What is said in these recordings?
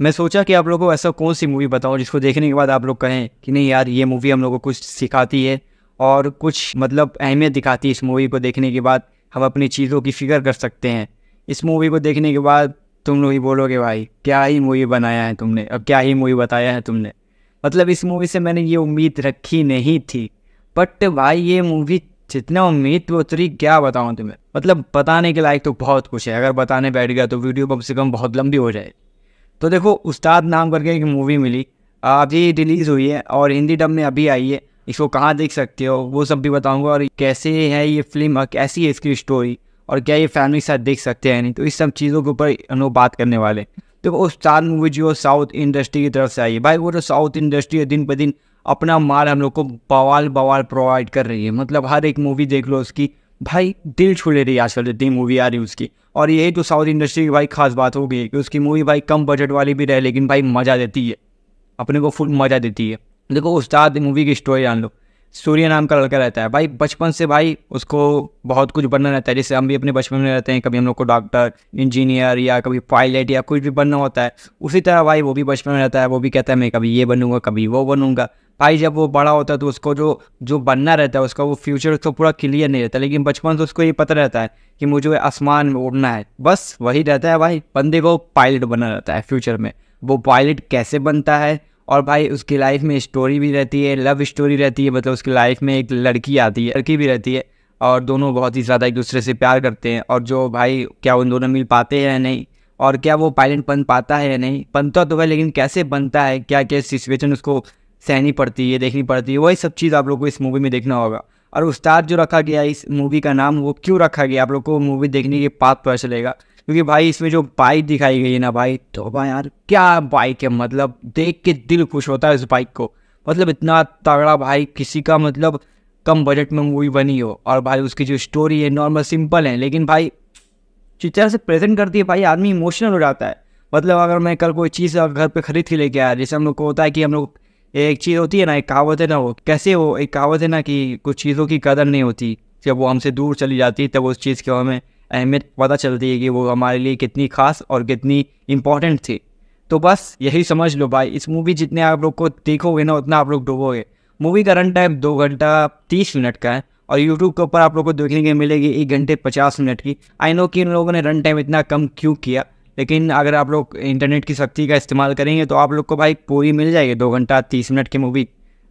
मैं सोचा कि आप लोगों को ऐसा कौन सी मूवी बताऊँ जिसको देखने के बाद आप लोग कहें कि नहीं यार, ये मूवी हम लोग को कुछ सिखाती है और कुछ मतलब अहमियत दिखाती है इस मूवी को देखने के बाद हम अपनी चीज़ों की फ़िक्र कर सकते हैं। इस मूवी को देखने के बाद तुम लोग ही बोलोगे, भाई, क्या ही मूवी बनाया है तुमने? अब क्या ही मूवी बताया है तुमने? मतलब इस मूवी से मैंने ये उम्मीद रखी नहीं थी। बट भाई, ये मूवी जितना उम्मीद पे उतरी, क्या बताऊँ तुम्हें? मतलब बताने के लायक तो बहुत कुछ है। अगर बताने बैठ गया तो वीडियो कम से कम बहुत लंबी हो जाए तो देखो, उस्ताद नाम करके एक मूवी मिली। अभी रिलीज़ हुई है और हिंदी डब में अभी आई है। इसको कहाँ देख सकते हो? वो सब भी बताऊँगा और कैसे है ये फ़िल्म कैसी है इसकी स्टोरी और क्या ये फैमिली के साथ देख सकते हैं? नहीं तो इस सब चीज़ों के ऊपर हम लोग बात करने वाले तो उस्ताद मूवी जो साउथ इंडस्ट्री की तरफ़ से आई है। भाई, वो तो साउथ इंडस्ट्री दिन ब दिन अपना माल हम लोग को बवाल बवाल प्रोवाइड कर रही है। मतलब हर एक मूवी देख लो उसकी। भाई दिल छू ले रही है आजकल, जितनी मूवी आ रही है उसकी। और ये तो साउथ इंडस्ट्री की भाई खास बात हो गई कि उसकी मूवी भाई कम बजट वाली भी रहे, लेकिन भाई मज़ा देती है। अपने को फुल मज़ा देती है। देखो, उस्ताद मूवी की स्टोरी जान लो। सूर्य नाम का लड़का रहता है। भाई, बचपन से भाई उसको बहुत कुछ बनना रहता है। जैसे हम भी अपने बचपन में रहते हैं, कभी हम लोग को डॉक्टर, इंजीनियर या कभी पायलट या कुछ भी बनना होता है, उसी तरह भाई वो भी बचपन में रहता है, वो भी कहता है, मैं कभी ये बनूँगा, कभी वो बनूँगा। भाई, जब वो बड़ा होता है तो उसको जो जो बनना रहता है, उसका वो फ्यूचर उसको पूरा क्लियर नहीं रहता, लेकिन बचपन से उसको ये पता रहता है कि मुझे आसमान में उड़ना है। बस वही रहता है भाई, बंदे को पायलट बनना रहता है फ्यूचर में। वो पायलट कैसे बनता है? और भाई उसकी लाइफ में स्टोरी भी रहती है लव स्टोरी रहती है मतलब उसकी लाइफ में एक लड़की आती है, लड़की भी रहती है और दोनों बहुत ही ज़्यादा एक दूसरे से प्यार करते हैं और जो भाई क्या उन दोनों मिल पाते हैं या नहीं और क्या वो पायलट बन पाता है या नहीं, बनता तो है लेकिन कैसे बनता है, क्या क्या सिचुएशन उसको सहनी पड़ती है, देखनी पड़ती है, वही सब चीज़ आप लोग को इस मूवी में देखना होगा। और उस्ताद जो रखा गया इस मूवी का नाम वो क्यों रखा गया, आप लोग को मूवी देखने के बाद पता चलेगा। क्योंकि भाई इसमें जो बाइक दिखाई गई है ना भाई तो भाई यार क्या बाइक है? मतलब देख के दिल खुश होता है इस बाइक को। मतलब इतना तगड़ा भाई, किसी का मतलब कम बजट में मूवी बनी हो। और भाई उसकी जो स्टोरी है नॉर्मल सिंपल है, लेकिन भाई जिस तरह से प्रेजेंट करती है, भाई आदमी इमोशनल हो जाता है। मतलब अगर मैं कल कोई चीज़ घर पे खरीद के लेके आया, जैसे हम लोग को होता है कि हम लोग, एक चीज़ होती है ना, एक कहावत है ना वो, कैसे वो, एक कहावत है ना कि कुछ चीज़ों की कदर नहीं होती। जब वो हमसे दूर चली जाती है, तब उस चीज़ की हमें अहमियत पता चलती है कि वो हमारे लिए कितनी खास और कितनी इम्पोर्टेंट थी। तो बस यही समझ लो भाई, इस मूवी जितने आप लोग को देखोगे ना, उतना आप लोग डूबोगे। मूवी का रन टाइम दो घंटा तीस मिनट का है और यूट्यूब के ऊपर आप लोग को देखने के मिलेगी एक घंटे पचास मिनट की। आई नो कि इन लोगों ने रन टाइम इतना कम क्यों किया, लेकिन अगर आप लोग इंटरनेट की शक्ति का इस्तेमाल करेंगे तो आप लोग को भाई पूरी मिल जाएगी दो घंटा तीस मिनट की मूवी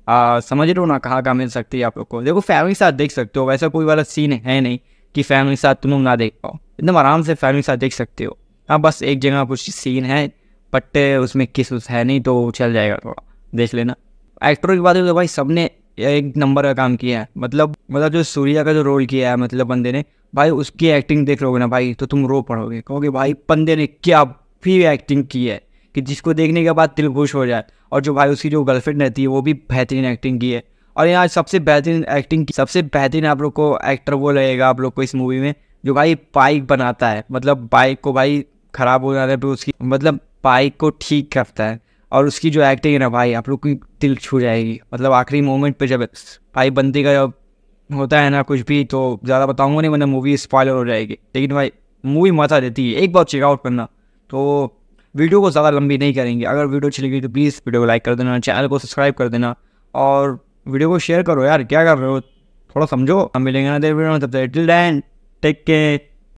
समझ लो ना कहाँ कहाँ मिल सकती है आप लोग को? देखो फैमिली साथ देख सकते हो, वैसा कोई वाला सीन है नहीं। कि फैमिली के साथ तुम लोग ना देख पाओ। एकदम आराम से फैमिली के साथ देख सकते हो। हाँ बस एक जगह कुछ सीन है बट उसमें किस उस है नहीं तो चल जाएगा थोड़ा। देख लेना। एक्टर की बात है तो भाई सबने एक नंबर का काम किया है। मतलब मतलब जो सूर्या का जो रोल किया है मतलब बंदे ने, भाई उसकी एक्टिंग देख लोगे ना भाई तो तुम रो पड़ोगे। कहोगे, भाई, बंदे ने क्या भी एक्टिंग की है कि जिसको देखने के बाद दिल खुश हो जाए और जो भाई उसकी जो गर्लफ्रेंड रहती है, वो भी बेहतरीन एक्टिंग की है। और यहाँ सबसे बेहतरीन एक्टिंग की, सबसे बेहतरीन आप लोग को एक्टर वो लगेगा आप लोग को इस मूवी में, जो भाई बाइक बनाता है। मतलब बाइक को भाई ख़राब हो जाने पर उसकी मतलब बाइक को ठीक करता है। और उसकी जो एक्टिंग है ना भाई, आप लोग की दिल छू जाएगी। मतलब आखिरी मोमेंट पे जब भाई बंदी का जब होता है ना कुछ भी तो ज़्यादा बताऊँगा नहीं मतलब मूवी स्पॉइलर हो जाएगी। लेकिन भाई मूवी मज़ा देती है। एक बार चेकआउट करना। तो वीडियो को ज़्यादा लंबी नहीं करेंगे। अगर वीडियो अच्छी लगी तो प्लीज़ वीडियो को लाइक कर देना चैनल को सब्सक्राइब कर देना। और वीडियो को शेयर करो। यार, क्या कर रहे हो? थोड़ा समझो। हम मिलेंगे ना देर वीडियो में। तब तक टिल टेक केयर